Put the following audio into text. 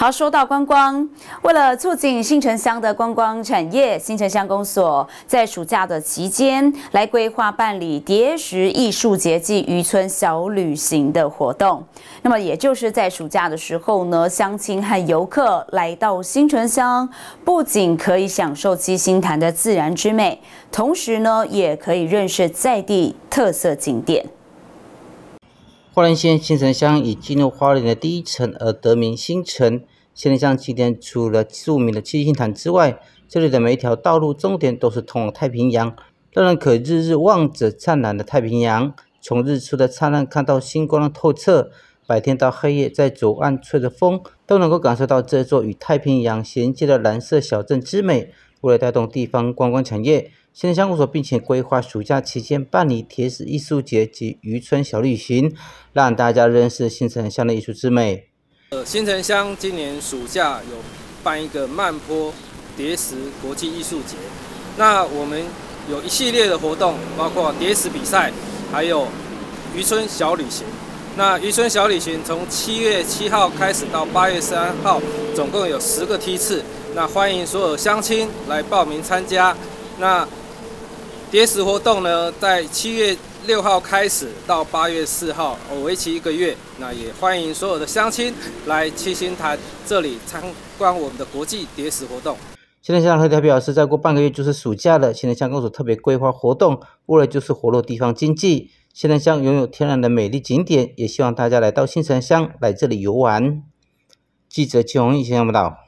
好，说到观光，为了促进新城乡的观光产业，新城乡公所在暑假的期间来规划办理叠石艺术节暨渔村小旅行的活动。那么，也就是在暑假的时候呢，乡亲和游客来到新城乡，不仅可以享受七星潭的自然之美，同时呢，也可以认识在地特色景点。花莲县新城乡以进入花莲的第一城而得名新城。新城乡景点除了著名的七星潭之外，这里的每一条道路终点都是通往太平洋，让人可日日望着灿烂的太平洋，从日出的灿烂看到星光的透彻。白天到黑夜，在左岸吹着风，都能够感受到这座与太平洋衔接的蓝色小镇之美。为了带动地方观光产业，新城乡公所并且规划暑假期间办理铁石艺术节及渔村小旅行，让大家认识新城乡的艺术之美。呃，新城乡今年暑假有办一个慢坡叠石国际艺术节，那我们有一系列的活动，包括叠石比赛，还有渔村小旅行。那渔村小旅行从七月七号开始到八月三号，总共有十个梯次。那欢迎所有乡亲来报名参加。那叠石活动呢，在七月六号开始到八月四号，为期一个月。那也欢迎所有的乡亲来七星潭这里参观我们的国际叠石活动。新城乡和调表示，再过半个月就是暑假了，新城乡公所特别规划活动，为了就是活络地方经济。新城乡拥有天然的美丽景点，也希望大家来到新城乡来这里游玩。记者邱宏义先报道。